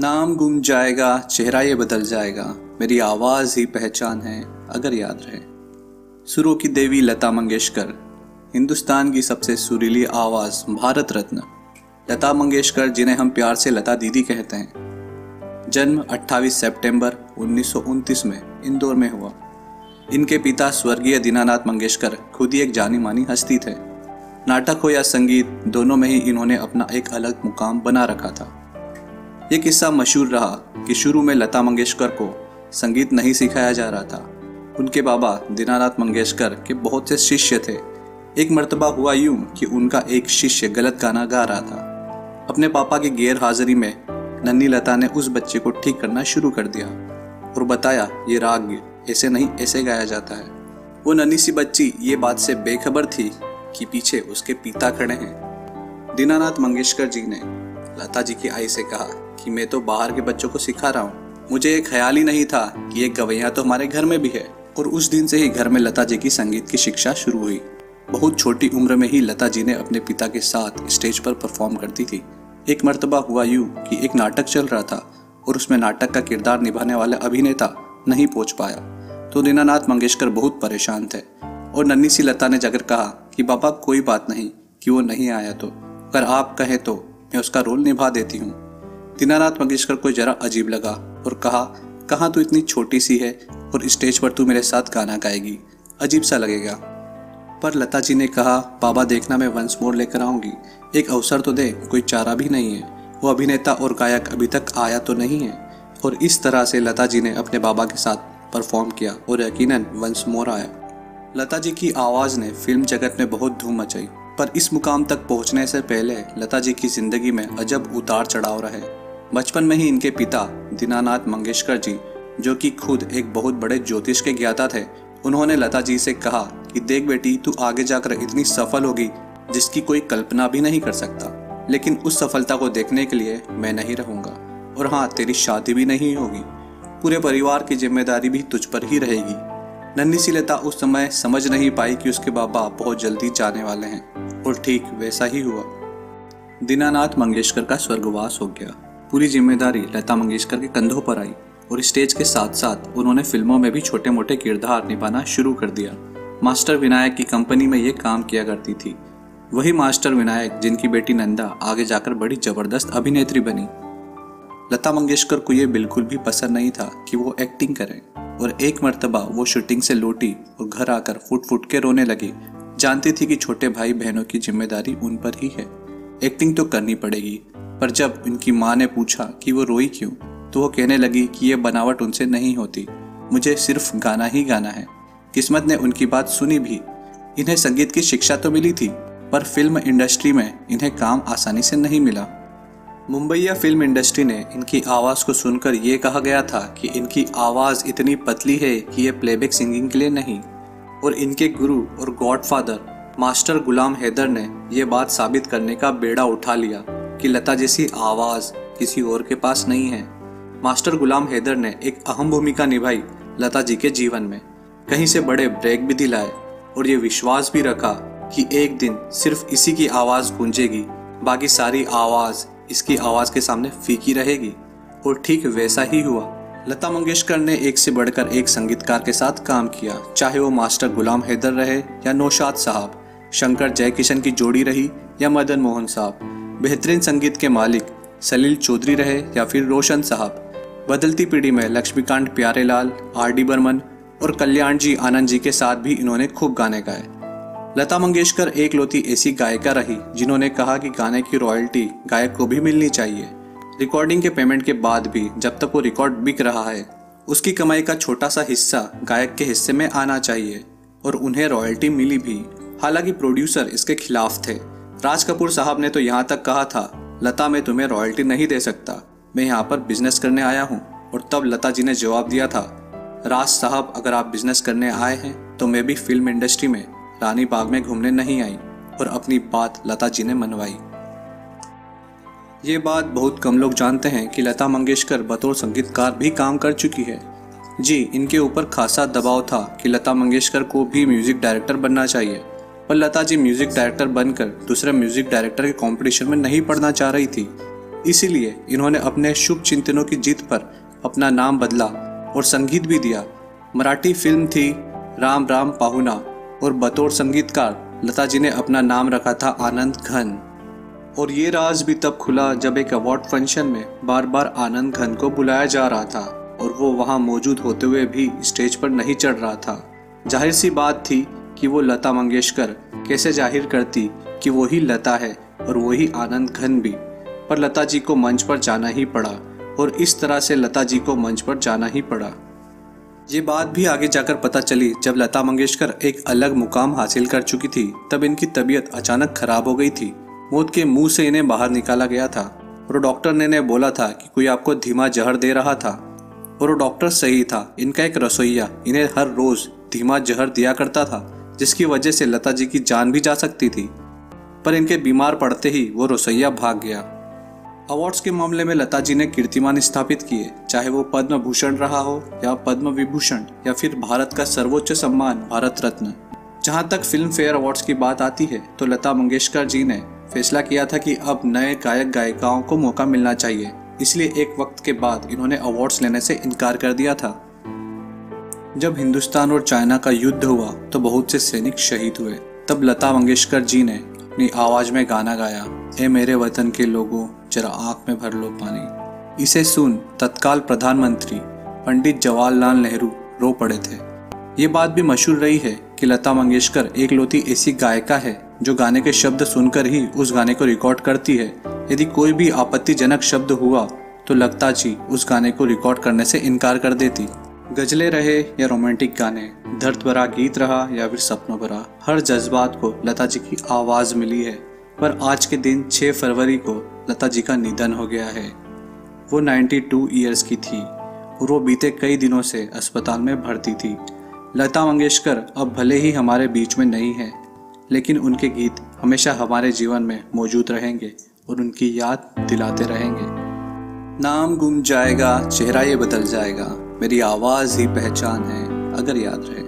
नाम गुम जाएगा, चेहरा ये बदल जाएगा। मेरी आवाज़ ही पहचान है, अगर याद रहे। सुरों की देवी लता मंगेशकर, हिंदुस्तान की सबसे सुरीली आवाज़, भारत रत्न। लता मंगेशकर, जिन्हें हम प्यार से लता दीदी कहते हैं। जन्म 28 सितंबर उन्नीस सौ उनतीस में इंदौर में हुआ। इनके पिता स्वर्गीय दीनानाथ मंगेशकर खुद ही एक जानी मानी हस्ती थे। नाटक हो या संगीत, दोनों में ही इन्होंने अपना एक अलग मुकाम बना रखा था। ये किस्सा मशहूर रहा कि शुरू में लता मंगेशकर को संगीत नहीं सिखाया जा रहा था। उनके बाबा दीनानाथ मंगेशकर के बहुत से शिष्य थे। एक मर्तबा हुआ यूँ कि उनका एक शिष्य गलत गाना गा रहा था। अपने पापा की गैर हाजिरी में नन्नी लता ने उस बच्चे को ठीक करना शुरू कर दिया और बताया, ये राग ऐसे नहीं, ऐसे गाया जाता है। वो नन्ही सी बच्ची ये बात से बेखबर थी कि पीछे उसके पिता खड़े हैं। दीनानाथ मंगेशकर जी ने लता जी की आई से कहा कि मैं तो बाहर के बच्चों को सिखा रहा हूँ। मुझे एक ख्याल ही नहीं था कि एक गवैया तो हमारे घर में भी है। और उस दिन से ही घर में लता जी की संगीत की शिक्षा शुरू हुई। बहुत छोटी उम्र में ही लता जी ने अपने पिता के साथ स्टेज पर परफॉर्म करती थी। एक मर्तबा हुआ यूँ कि एक नाटक चल रहा था और उसमें नाटक का किरदार निभाने वाला अभिनेता नहीं पहुँच पाया। तो दीनानाथ मंगेशकर बहुत परेशान थे और नन्ही सी लता ने जाकर कहा कि, बाबा, कोई बात नहीं कि वो नहीं आया तो। अगर आप कहें तो मैं उसका रोल निभा देती हूँ। दीनानाथ मंगेशकर को जरा अजीब लगा और कहा, कहाँ तू इतनी छोटी सी है और स्टेज पर तू मेरे साथ गाना गाएगी? अजीब सा लगेगा। पर लता जी ने कहा, बाबा देखना मैं वंस मोर लेकर आऊँगी। एक अवसर तो दे, कोई चारा भी नहीं है। वो अभिनेता और गायक अभी तक आया तो नहीं है। और इस तरह से लता जी ने अपने बाबा के साथ परफॉर्म किया और यकीनन वंस मोर आया। लता जी की आवाज़ ने फ़िल्म जगत में बहुत धूम मचाई। पर इस मुकाम तक पहुँचने से पहले लता जी की ज़िंदगी में अजब उतार चढ़ाव रहे। बचपन में ही इनके पिता दीनानाथ मंगेशकर जी, जो कि खुद एक बहुत बड़े ज्योतिष के ज्ञाता थे, उन्होंने लता जी से कहा कि, देख बेटी, तू आगे जाकर इतनी सफल होगी, जिसकी कोई कल्पना भी नहीं कर सकता। लेकिन उस सफलता को देखने के लिए मैं नहीं रहूँगा। और हाँ तेरी शादी भी नहीं होगी। पूरे परिवार की ज़िम्मेदारी भी तुझ पर ही रहेगी। नन्ही सी लता उस समय समझ नहीं पाई कि उसके बाबा बहुत जल्दी जाने वाले हैं। और ठीक वैसा ही हुआ। दीनानाथ मंगेशकर का स्वर्गवास हो गया। पूरी ज़िम्मेदारी लता मंगेशकर के कंधों पर आई और स्टेज के साथ साथ उन्होंने फ़िल्मों में भी छोटे मोटे किरदार निभाना शुरू कर दिया। मास्टर विनायक की कंपनी में ये काम किया करती थी। वही मास्टर विनायक जिनकी बेटी नंदा आगे जाकर बड़ी ज़बरदस्त अभिनेत्री बनी। लता मंगेशकर को यह बिल्कुल भी पसंद नहीं था कि वो एक्टिंग करें और एक मर्तबा वो शूटिंग से लौटी और घर आकर फुट फुट के रोने लगी। जानती थी कि छोटे भाई बहनों की ज़िम्मेदारी उन पर ही है। एक्टिंग तो करनी पड़ेगी, पर जब उनकी माँ ने पूछा कि वो रोई क्यों तो वो कहने लगी कि ये बनावट उनसे नहीं होती। मुझे सिर्फ़ गाना ही गाना है। किस्मत ने उनकी बात सुनी भी। इन्हें संगीत की शिक्षा तो मिली थी, पर फ़िल्म इंडस्ट्री में इन्हें काम आसानी से नहीं मिला। मुंबईया फ़िल्म इंडस्ट्री ने इनकी आवाज़ को सुनकर ये कहा गया था कि इनकी आवाज़ इतनी पतली है कि ये प्लेबैक सिंगिंग के लिए नहीं, और इनके गुरु और गॉडफादर मास्टर गुलाम हैदर ने यह बात साबित करने का बेड़ा उठा लिया कि लता जैसी आवाज़ किसी और के पास नहीं है। मास्टर गुलाम हैदर ने एक अहम भूमिका निभाई लता जी के जीवन में। कहीं से बड़े ब्रेक भी दिलाए और ये विश्वास भी रखा कि एक दिन सिर्फ़ इसी की आवाज़ गूंजेगी, बाकी सारी आवाज़ इसकी आवाज़ के सामने फीकी रहेगी। और ठीक वैसा ही हुआ। लता मंगेशकर ने एक से बढ़कर एक संगीतकार के साथ काम किया, चाहे वो मास्टर गुलाम हैदर रहे या नौशाद साहब। शंकर जयकिशन की जोड़ी रही या मदन मोहन साहब। बेहतरीन संगीत के मालिक सलील चौधरी रहे या फिर रोशन साहब। बदलती पीढ़ी में लक्ष्मीकांत प्यारेलाल, आर डी बर्मन और कल्याण जी आनंद जी के साथ भी इन्होंने खूब गाने गाए। लता मंगेशकर एक लोती ऐसी गायिका रही, जिन्होंने कहा कि गाने की रॉयल्टी गायक को भी मिलनी चाहिए। रिकॉर्डिंग के पेमेंट के बाद भी जब तक वो रिकॉर्ड बिक रहा है, उसकी कमाई का छोटा सा हिस्सा गायक के हिस्से में आना चाहिए और उन्हें रॉयल्टी मिली भी। हालाँकि प्रोड्यूसर इसके खिलाफ थे। राज कपूर साहब ने तो यहाँ तक कहा था, लता मैं तुम्हें रॉयल्टी नहीं दे सकता। मैं यहाँ पर बिज़नेस करने आया हूँ, और तब लता जी ने जवाब दिया था, राज साहब, अगर आप बिज़नेस करने आए हैं तो मैं भी फ़िल्म इंडस्ट्री में, रानी बाग में घूमने नहीं आई, और अपनी बात लता जी ने मनवाई। ये बात बहुत कम लोग जानते हैं कि लता मंगेशकर बतौर संगीतकार भी काम कर चुकी है। जी, इनके ऊपर खासा दबाव था कि लता मंगेशकर को भी म्यूज़िक डायरेक्टर बनना चाहिए। पर लता जी म्यूज़िक डायरेक्टर बनकर दूसरे म्यूज़िक डायरेक्टर के कंपटीशन में नहीं पढ़ना चाह रही थी। इसीलिए इन्होंने अपने शुभ चिंतनों की जीत पर अपना नाम बदला और संगीत भी दिया। मराठी फ़िल्म थी राम राम पाहुना और बतौर संगीतकार लता जी ने अपना नाम रखा था आनंद घन। और ये राज भी तब खुला जब एक अवार्ड फ़ंक्शन में बार बार आनंद घन को बुलाया जा रहा था और वो वहाँ मौजूद होते हुए भी स्टेज पर नहीं चढ़ रहा था। ज़ाहिर सी बात थी कि वो लता मंगेशकर कैसे ज़ाहिर करती कि वो ही लता है और वही आनंद घन भी। पर लता जी को मंच पर जाना ही पड़ा और इस तरह से लता जी को मंच पर जाना ही पड़ा। ये बात भी आगे जाकर पता चली, जब लता मंगेशकर एक अलग मुकाम हासिल कर चुकी थी, तब इनकी तबीयत अचानक खराब हो गई थी। मौत के मुँह से इन्हें बाहर निकाला गया था और डॉक्टर ने इन्हें बोला था कि कोई आपको धीमा जहर दे रहा था। और वो डॉक्टर सही था, इनका एक रसोईया इन्हें हर रोज धीमा जहर दिया करता था। जिसकी वजह से लता जी की जान भी जा सकती थी। पर इनके बीमार पड़ते ही वो रसोईया भाग गया। अवार्ड्स के मामले में लता जी ने कीर्तिमान स्थापित किए, चाहे वो पद्म भूषण रहा हो, या पद्म विभूषण या फिर भारत का सर्वोच्च सम्मान, भारत रत्न। जहाँ तक फ़िल्म फेयर अवार्ड्स की बात आती है तो लता मंगेशकर जी ने फैसला किया था कि अब नए गायक गायिकाओं को मौका मिलना चाहिए। इसलिए एक वक्त के बाद इन्होंने अवार्ड्स लेने से इनकार कर दिया था। जब हिंदुस्तान और चाइना का युद्ध हुआ तो बहुत से सैनिक शहीद हुए। तब लता मंगेशकर जी ने अपनी आवाज़ में गाना गाया ए मेरे वतन के लोगों, जरा आँख में भर लो पानी। इसे सुन तत्काल प्रधानमंत्री पंडित जवाहरलाल नेहरू रो पड़े थे। ये बात भी मशहूर रही है कि लता मंगेशकर एक लोती ऐसी गायिका है, जो गाने के शब्द सुनकर ही उस गाने को रिकॉर्ड करती है। यदि कोई भी आपत्तिजनक शब्द हुआ तो लगता जी उस गाने को रिकॉर्ड करने से इनकार कर देती। गजले रहे या रोमांटिक गाने, दर्द भरा गीत रहा या फिर सपनों भरा, हर जज्बात को लता जी की आवाज़ मिली है। पर आज के दिन 6 फरवरी को लता जी का निधन हो गया है। वो 92 ईयर्स की थी और वो बीते कई दिनों से अस्पताल में भर्ती थी। लता मंगेशकर अब भले ही हमारे बीच में नहीं है, लेकिन उनके गीत हमेशा हमारे जीवन में मौजूद रहेंगे और उनकी याद दिलाते रहेंगे। नाम गुम जाएगा, चेहरा ये बदल जाएगा। मेरी आवाज़ ही पहचान है अगर याद रहे।